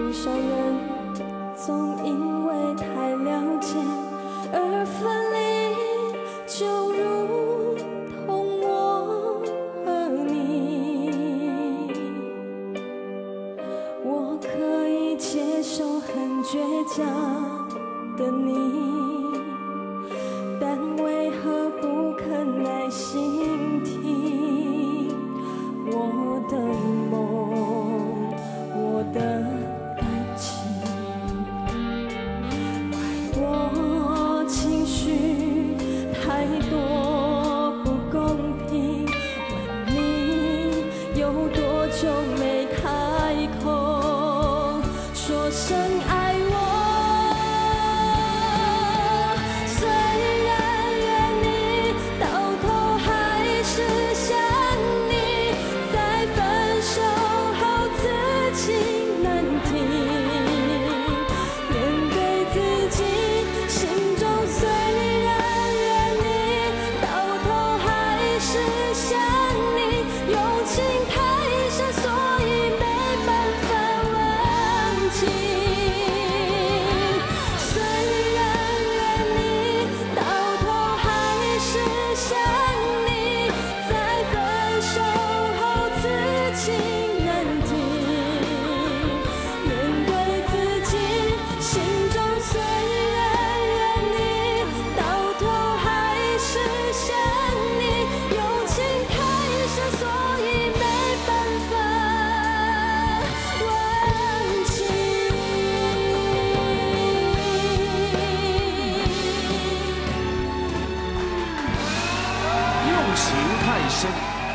多少人总因为太了解而分离就如同我和你。我可以接受很倔强的你。有多久没开口说声爱情太深。